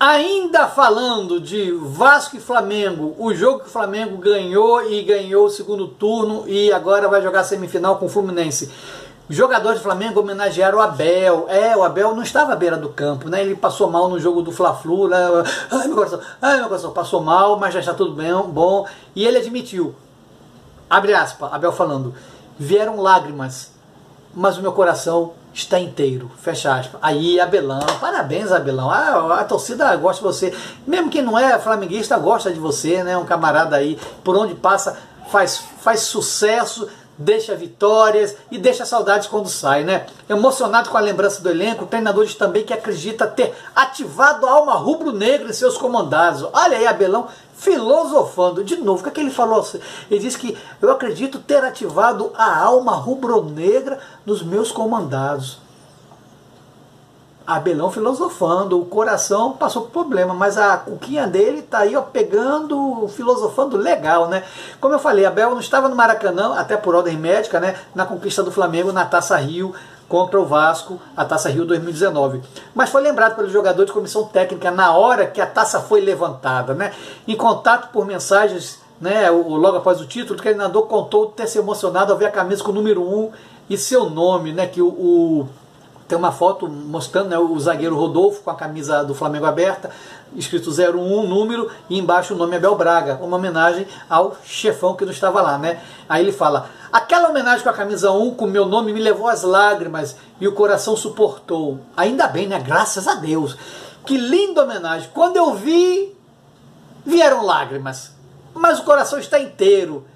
Ainda falando de Vasco e Flamengo, o jogo que o Flamengo ganhou e ganhou o segundo turno e agora vai jogar semifinal com o Fluminense. Jogadores do Flamengo homenagearam o Abel. É, o Abel não estava à beira do campo, né? Ele passou mal no jogo do Fla-Flu, né? Ai, meu coração, ai, meu coração, passou mal, mas já está tudo bem, bom. E ele admitiu, abre aspas, Abel falando, vieram lágrimas, mas o meu coração está inteiro. Fecha aspas. Aí, Abelão, parabéns, Abelão. Ah, a torcida gosta de você. Mesmo quem não é flamenguista gosta de você, né? Um camarada aí, por onde passa, faz, faz sucesso, deixa vitórias e deixa saudades quando sai, né? Emocionado com a lembrança do elenco, treinadores também que acredita ter ativado a alma rubro-negra em seus comandados. Olha aí, Abelão, filosofando. De novo, o que, é que ele falou? Ele disse que eu acredito ter ativado a alma rubro-negra nos meus comandados. Abelão filosofando, o coração passou por problema, mas a cuquinha dele tá aí ó, pegando, filosofando legal, né? Como eu falei, Abel não estava no Maracanã, até por ordem médica, né? Na conquista do Flamengo na Taça Rio, contra o Vasco, a Taça Rio 2019. Mas foi lembrado pelo jogador de comissão técnica na hora que a taça foi levantada, né? Em contato por mensagens, né, logo após o título, o treinador contou ter se emocionado ao ver a camisa com o número 1 e seu nome, né, que o, o tem uma foto mostrando né, o zagueiro Rodolfo com a camisa do Flamengo aberta, escrito 01 número e embaixo o nome Abel Braga, uma homenagem ao chefão que não estava lá, né? Aí ele fala: "Aquela homenagem com a camisa 1 com meu nome me levou às lágrimas e o coração suportou. Ainda bem, né? Graças a Deus. Que linda homenagem. Quando eu vi, vieram lágrimas, mas o coração está inteiro."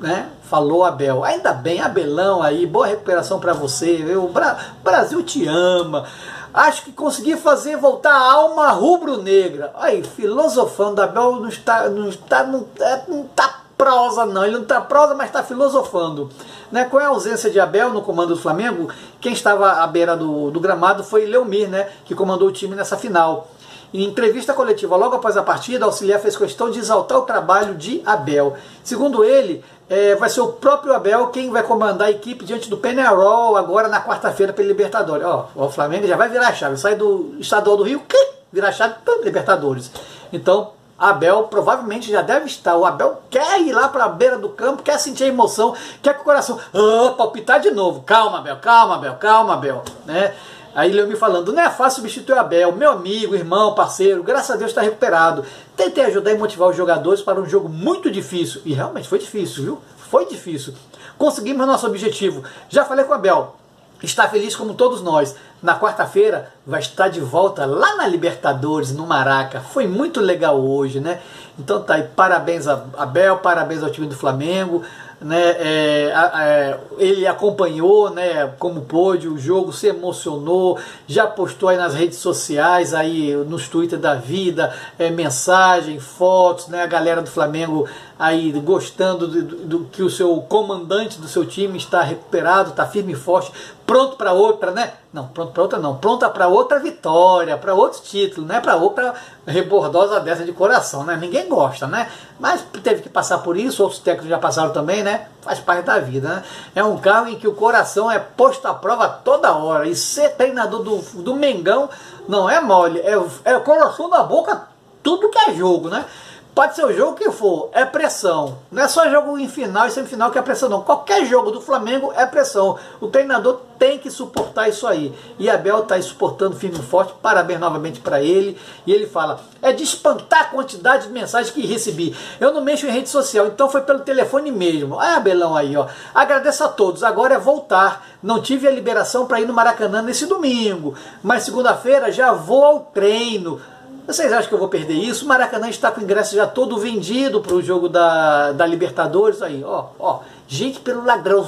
Né? Falou Abel. Ainda bem, Abelão aí, boa recuperação para você. O Bra Brasil te ama. Acho que consegui fazer voltar a alma rubro-negra. Aí, filosofando, Abel não está, não está, não, é, não está prosa não, ele não está prosa, mas está filosofando. Né? Com a ausência de Abel no comando do Flamengo, quem estava à beira do, do gramado foi Leomir, né? que comandou o time nessa final. Em entrevista coletiva logo após a partida, o auxiliar fez questão de exaltar o trabalho de Abel. Segundo ele, é, vai ser o próprio Abel quem vai comandar a equipe diante do Penarol agora na quarta-feira pela Libertadores. Ó, o Flamengo já vai virar a chave, sai do estadual do Rio, virar a chave para Libertadores. Então, Abel provavelmente já deve estar. O Abel quer ir lá para a beira do campo, quer sentir a emoção, quer que o coração ah, palpitar de novo. Calma, Abel, calma, Abel, calma, Abel. Né? Aí ele me falando, não é fácil substituir o Abel, meu amigo, irmão, parceiro, graças a Deus está recuperado. Tentei ajudar e motivar os jogadores para um jogo muito difícil. E realmente foi difícil, viu? Foi difícil. Conseguimos nosso objetivo. Já falei com o Abel, está feliz como todos nós. Na quarta-feira vai estar de volta lá na Libertadores, no Maraca. Foi muito legal hoje, né? Então tá aí, parabéns a Abel, parabéns ao time do Flamengo né, é, é, ele acompanhou, né, como pôde o jogo, se emocionou, já postou aí nas redes sociais, aí nos Twitter da vida, é, mensagem, fotos, né, a galera do Flamengo aí gostando do, do, do, que o seu comandante do seu time está recuperado, está firme e forte, pronto para outra, né? Não, pronto para outra não, pronta para outra vitória, para outro título, né? Para outra rebordosa dessa de coração, né? Ninguém gosta, né? Mas teve que passar por isso, outros técnicos já passaram também, né? Faz parte da vida, né? É um carro em que o coração é posto à prova toda hora. E ser treinador do, do Mengão não é mole, é, é coração na boca, tudo que é jogo, né? Pode ser o jogo que for, é pressão. Não é só jogo em final e semifinal que é pressão, não. Qualquer jogo do Flamengo é pressão. O treinador tem que suportar isso aí. E Abel está suportando firme e forte. Parabéns novamente para ele. E ele fala: é de espantar a quantidade de mensagens que recebi. Eu não mexo em rede social, então foi pelo telefone mesmo. Ah, Abelão aí, ó. Agradeço a todos. Agora é voltar. Não tive a liberação para ir no Maracanã nesse domingo. Mas segunda-feira já vou ao treino vocês acham que eu vou perder isso? Maracanã está com o ingresso já todo vendido para o jogo da, da Libertadores. Aí, ó, ó. Gente pelo ladrão,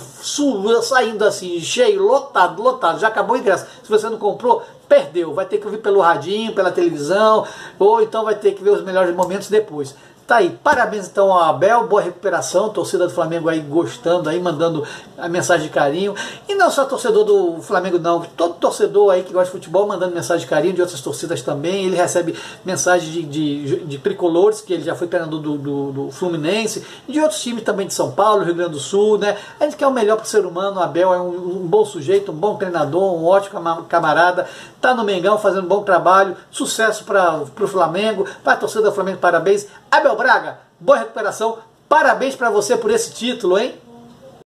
saindo assim, cheio, lotado, lotado. Já acabou o ingresso. Se você não comprou, perdeu. Vai ter que ouvir pelo radinho, pela televisão, ou então vai ter que ver os melhores momentos depois. Tá aí, parabéns então ao Abel, boa recuperação, torcida do Flamengo aí gostando aí, mandando a mensagem de carinho. E não só torcedor do Flamengo não, todo torcedor aí que gosta de futebol mandando mensagem de carinho de outras torcidas também. Ele recebe mensagem de, de, de tricolores, que ele já foi treinador do, do, do, Fluminense, e de outros times também de São Paulo, Rio Grande do Sul, né? A gente quer o melhor para o ser humano, o Abel é um, um, bom sujeito, um bom treinador, um ótimo camarada, tá no Mengão fazendo um bom trabalho, sucesso para o Flamengo, para torcida do Flamengo, parabéns. Abel Braga, boa recuperação. Parabéns para você por esse título, hein?